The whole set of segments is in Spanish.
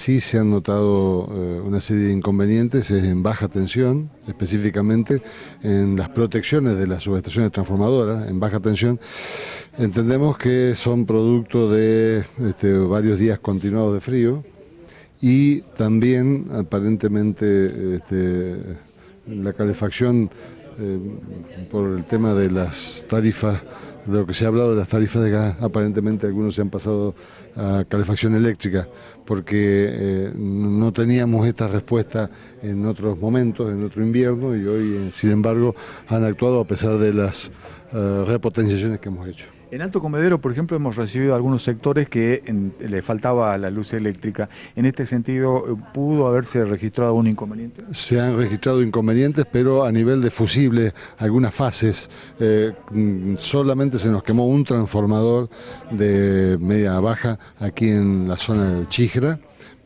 Sí se han notado eh, una serie de inconvenientes en baja tensión, específicamente en las protecciones de las subestaciones transformadoras, en baja tensión. Entendemos que son producto de este, varios días continuados de frío y también aparentemente este, la calefacción eh, por el tema de las tarifas, de lo que se ha hablado de las tarifas de gas, aparentemente algunos se han pasado a calefacción eléctrica, porque eh, no teníamos esta respuesta en otros momentos, en otro invierno, y hoy, eh, sin embargo, han actuado a pesar de las repotenciaciones que hemos hecho. En Alto Comedero, por ejemplo, hemos recibido algunos sectores que le faltaba la luz eléctrica. En este sentido, eh, ¿pudo haberse registrado un inconveniente? Se han registrado inconvenientes, pero a nivel de fusibles, algunas fases, eh, mm, solamente se nos quemó un transformador de media baja aquí en la zona de Chijra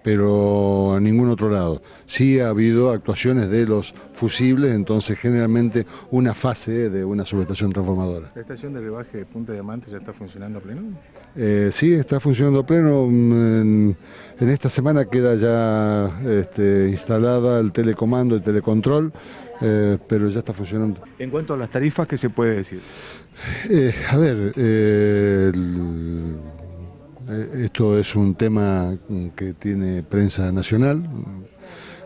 pero a ningún otro lado. Sí ha habido actuaciones de los fusibles, entonces generalmente una fase de una subestación transformadora. ¿La estación de rebaje de Punta Diamante ya está funcionando a pleno? Eh, sí, está funcionando a pleno. En, esta semana queda ya este, instalada el telecomando, el telecontrol, eh, pero ya está funcionando. En cuanto a las tarifas, ¿qué se puede decir? Eh, a ver, esto es un tema que tiene prensa nacional.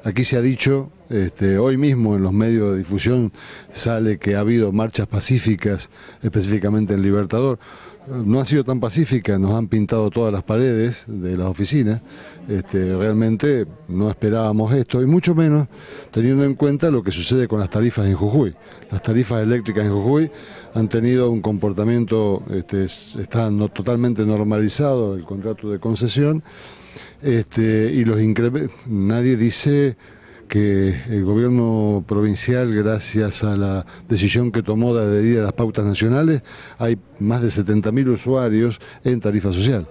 Aquí se ha dicho, este, hoy mismo en los medios de difusión sale que ha habido marchas pacíficas, específicamente en Libertador. No ha sido tan pacífica, nos han pintado todas las paredes de las oficinas, este, realmente no esperábamos esto, y mucho menos teniendo en cuenta lo que sucede con las tarifas en Jujuy. Las tarifas eléctricas en Jujuy han tenido un comportamiento, este, está totalmente normalizado el contrato de concesión, este, y los nadie dice que el gobierno provincial, gracias a la decisión que tomó de adherir a las pautas nacionales, hay más de 70.000 usuarios en tarifa social.